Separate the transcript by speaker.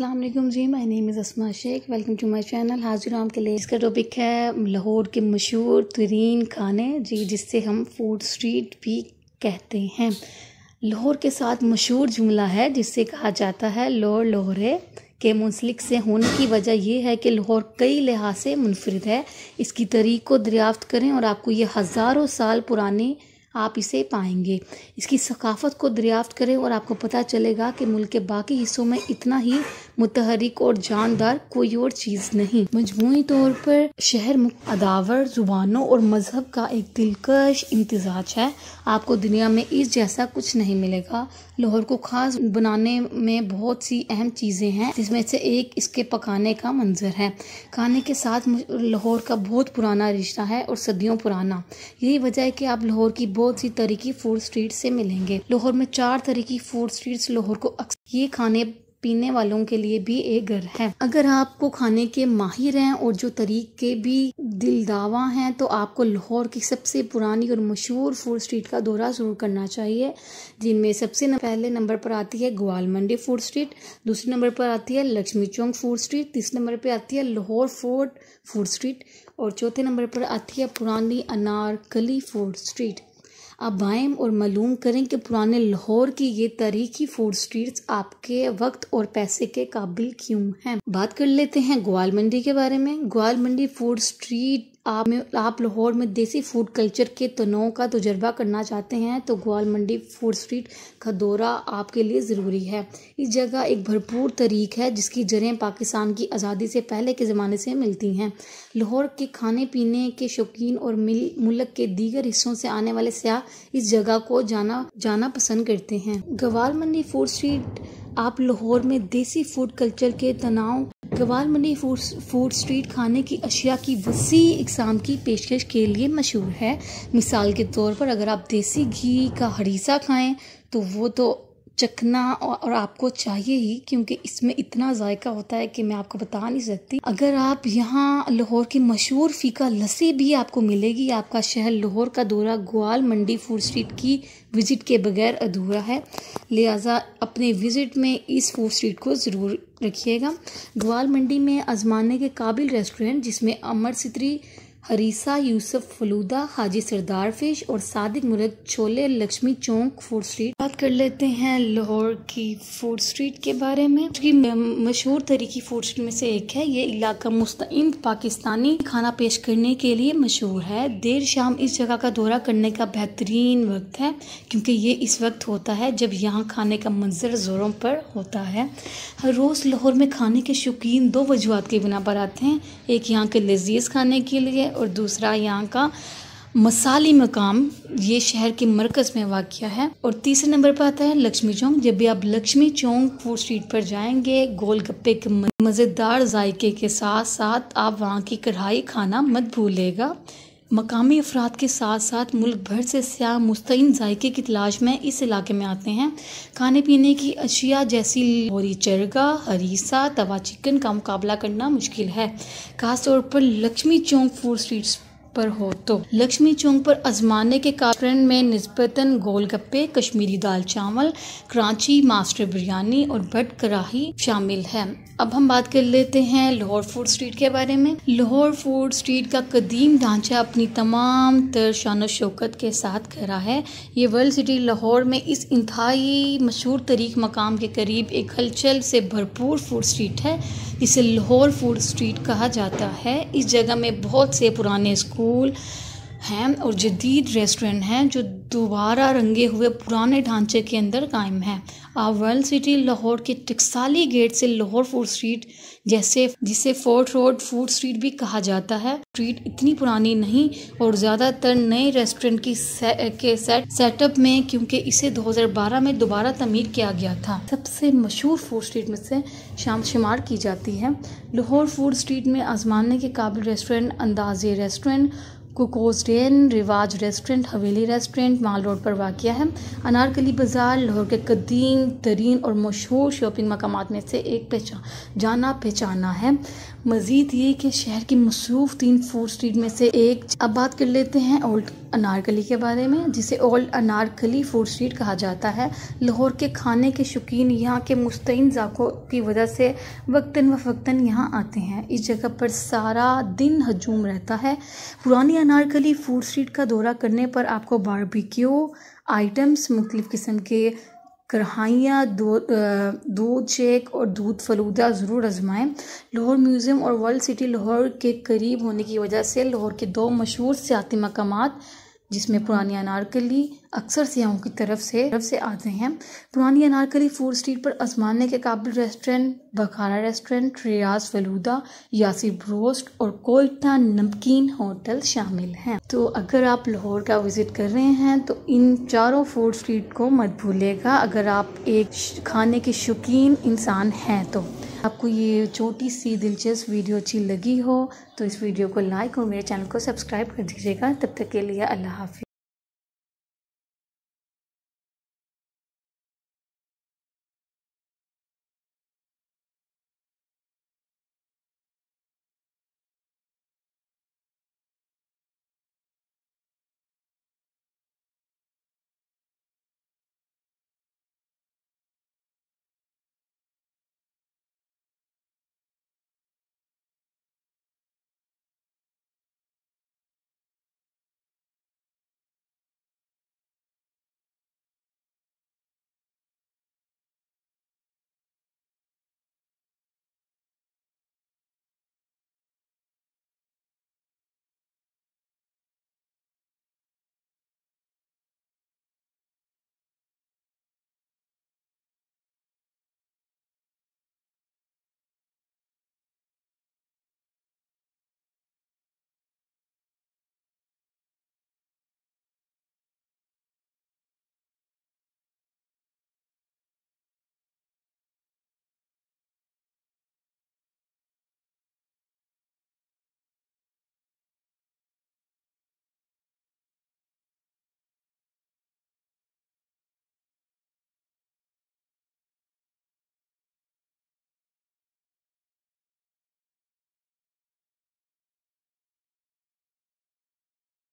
Speaker 1: Allam ji my name is Asma Shaikh welcome to my channel हाजिर आम के लिए। इसका टॉपिक है लाहौर के मशहूर तरीन खाने, जी, जिससे हम फ़ूड स्ट्रीट भी कहते हैं। लाहौर के साथ मशहूर जुमला है, जिससे कहा जाता है लोर लोहरे के मुंसलिक से होने की वजह यह है कि लाहौर कई लिहाज से मुनफरद है। इसकी तरीक को दरियाफ्त करें और आपको ये हज़ारों साल पुरानी आप इसे पाएँगे। इसकी सकाफ़त को दरियाफ्त करें और आपको पता चलेगा कि मुल्क के बाकी हिस्सों में इतना ही मुतहरिक और जानदार कोई और चीज़ नहीं। मजमू तौर पर शहर अदावर, ज़ुबानों और मज़हब का एक दिलकश इम्तजाज है। आपको दुनिया में इस जैसा कुछ नहीं मिलेगा। लाहौर को खास बनाने में बहुत सी अहम चीज़ें हैं, जिसमें से एक इसके पकाने का मंजर है। खाने के साथ लाहौर का बहुत पुराना रिश्ता है और सदियों पुराना। यही वजह है कि आप लाहौर की बहुत सी तरीकी फ़ूड स्ट्रीट से मिलेंगे। लाहौर में चार तरह फ़ूड स्ट्रीट्स लाहौर को ये खाने पीने वालों के लिए भी एक घर है। अगर आपको खाने के माहिर हैं और जो तरीके भी दिलदावा हैं तो आपको लाहौर की सबसे पुरानी और मशहूर फ़ूड स्ट्रीट का दौरा ज़रूर करना चाहिए जिनमें सबसे न, पहले नंबर पर आती है ग्वाल मंडी फ़ूड स्ट्रीट दूसरे नंबर पर आती है लक्ष्मी चौक फ़ूड स्ट्रीट तीसरे नंबर पर आती है लाहौर फोर्ट फ़ूड स्ट्रीट और चौथे नंबर पर आती है पुरानी अनारकली फ़ूड स्ट्रीट आप बाएँ और मालूम करें कि पुराने लाहौर की ये तारीखी फ़ूड स्ट्रीट्स आपके वक्त और पैसे के काबिल क्यों हैं? बात कर लेते हैं ग्वाल मंडी के बारे में। ग्वाल मंडी फ़ूड स्ट्रीट आप में, आप लाहौर में देसी फ़ूड कल्चर के तनों का तजर्बा करना चाहते हैं तो ग्वाल मंडी फ़ूड स्ट्रीट का दौरा आपके लिए ज़रूरी है। इस जगह एक भरपूर तरीक है, जिसकी जड़ें पाकिस्तान की आज़ादी से पहले के ज़माने से मिलती हैं। लाहौर के खाने पीने के शौकीन और मिल, मुल्क के दीगर हिस्सों से आने वाले सयाह इस जगह को जाना जाना पसंद करते हैं। ग्वाल मंडी फ़ूड स्ट्रीट आप लाहौर में देसी फ़ूड कल्चर के तनाव Gawal Mandi food food street खाने की अशिया की वसी इकसाम की पेशकश के लिए मशहूर है। मिसाल के तौर पर अगर आप देसी घी का हरीसा खाएँ तो वो तो चखना और आपको चाहिए ही, क्योंकि इसमें इतना जायका होता है कि मैं आपको बता नहीं सकती। अगर आप यहाँ लाहौर की मशहूर फीका लस्सी भी आपको मिलेगी, आपका शहर लाहौर का दौरा ग्वाल मंडी फ़ूड स्ट्रीट की विज़िट के बगैर अधूरा है। लिहाजा अपने विज़िट में इस फ़ूड स्ट्रीट को ज़रूर रखिएगा। ग्वाल मंडी में आजमाने के काबिल रेस्टोरेंट, जिसमें अमर सित्री हरीसा यूसुफ, फलूदा, हाजी सरदार फ़िश और सादिक मुरद छोले, लक्ष्मी चौक, फ़ूड स्ट्रीट। बात कर लेते हैं लाहौर की फ़ूड स्ट्रीट के बारे में। की मशहूर तरीकी फ़ूड स्ट्रीट में से एक है। ये इलाका मुस्तैद पाकिस्तानी खाना पेश करने के लिए मशहूर है। देर शाम इस जगह का दौरा करने का बेहतरीन वक्त है, क्योंकि ये इस वक्त होता है जब यहाँ खाने का मंजर ज़ोरों पर होता है। हर रोज़ लाहौर में खाने के शौकीन दो वजूहत की बिना पर आते हैं। एक यहाँ के लजीज खाने के लिए और दूसरा यहाँ का मसाली मकाम, ये शहर के मरकज़ में वाक़ है। और तीसरे नंबर पर आता है लक्ष्मी चौक। जब भी आप लक्ष्मी चौक फ़ूड स्ट्रीट पर जाएँगे गोल गप्पे के मज़ेदार जायके के साथ साथ आप वहाँ की कढ़ाई खाना मत भूलेगा। मकामी अफराद के साथ साथ मुल्क भर से स्याह मुस्तिन जायके की तलाश में इस इलाके में आते हैं। खाने पीने की अशिया जैसी लोरी चरगा, हरीसा, तवा चिकन का मुकाबला करना मुश्किल है। खासतौर पर लक्ष्मी चौंक फ़ूड स्ट्रीट्स पर हो तो। लक्ष्मी चौक पर आजमाने के कारण में नस्बता गोलगप्पे, कश्मीरी दाल चावल, कराची मास्टर बिरयानी और बट कराही शामिल है। अब हम बात कर लेते हैं लाहौर फ़ूड स्ट्रीट के बारे में। लाहौर फ़ूड स्ट्रीट का कदीम ढांचा अपनी तमाम तर शान शौकत के साथ खड़ा है। ये वर्ल्ड सिटी लाहौर में इस इंतहाई मशहूर तरीक मकाम के करीब एक हलचल से भरपूर फ़ूड स्ट्रीट है। जिसे लाहौर फ़ूड स्ट्रीट कहा जाता है। इस जगह में बहुत से पुराने स्कूल हैं और जदीद रेस्टोरेंट हैं जो दोबारा रंगे हुए पुराने ढांचे के अंदर कायम है। आप वर्ल्ड सिटी लाहौर के टकसाली गेट से लाहौर फ़ूड स्ट्रीट जैसे जिसे फोर्ट रोड फ़ूड स्ट्रीट भी कहा जाता है। स्ट्रीट इतनी पुरानी नहीं और ज़्यादातर नए रेस्टोरेंट की से, के सेट सेटअप में क्योंकि इसे 2012 में दोबारा तमीर किया गया था। सबसे मशहूर फ़ूड स्ट्रीट में से शाम शुमार की जाती है। लाहौर फ़ूड स्ट्रीट में आजमाने के काबिल रेस्टोरेंट अंदाजे रेस्टोरेंट कुकोस्टेन रिवाज restaurant, Haveli restaurant, Mall Road पर वाक़ है। अनारकली बाज़ार, लाहौर के कदीम, तरीन और मशहूर शॉपिंग मकाम में से एक पहचान जाना पहचाना है। मज़ीद ये कि शहर की मसरूफ़ तीन फ़ूड स्ट्रीट में से एक, अब बात कर लेते हैं ओल्ड अनारकली के बारे में, जिसे ओल्ड अनारकली फ़ूड स्ट्रीट कहा जाता है। लाहौर के खाने के शौकीन यहाँ के मुस्तैन ज़ाकों की वजह से वक्ता व यहाँ आते हैं। इस जगह पर सारा दिन हजूम रहता है। पुरानी अनारकली फ़ूड स्ट्रीट का दौरा करने पर आपको बारबिक्यू आइटम्स मुख्तलिफ़ किस्म के कढ़ाइयाँ दूध शेक और दूध फलूदा ज़रूर आजमाएँ। लाहौर म्यूज़ियम और वर्ल्ड सिटी लाहौर के करीब होने की वजह से लाहौर के दो मशहूर सियाती मकाम जिसमें पुरानी अनारकली अक्सर सियाहों की तरफ़ से तरफ़ से आते हैं। पुरानी अनारकली फ़ूड स्ट्रीट पर आजमाने के काबिल रेस्टोरेंट बखारा रेस्टोरेंट, रियाज फलूदा यासी ब्रोस्ट और कोयटा नमकीन होटल शामिल हैं। तो अगर आप लाहौर का विज़िट कर रहे हैं तो इन चारों फ़ूड स्ट्रीट को मत भूलेगा अगर आप एक खाने के शौकीन इंसान हैं तो आपको ये छोटी सी दिलचस्प वीडियो अच्छी लगी हो तो इस वीडियो को लाइक और मेरे चैनल को सब्सक्राइब कर दीजिएगा। तब तक के लिए अल्लाह हाफि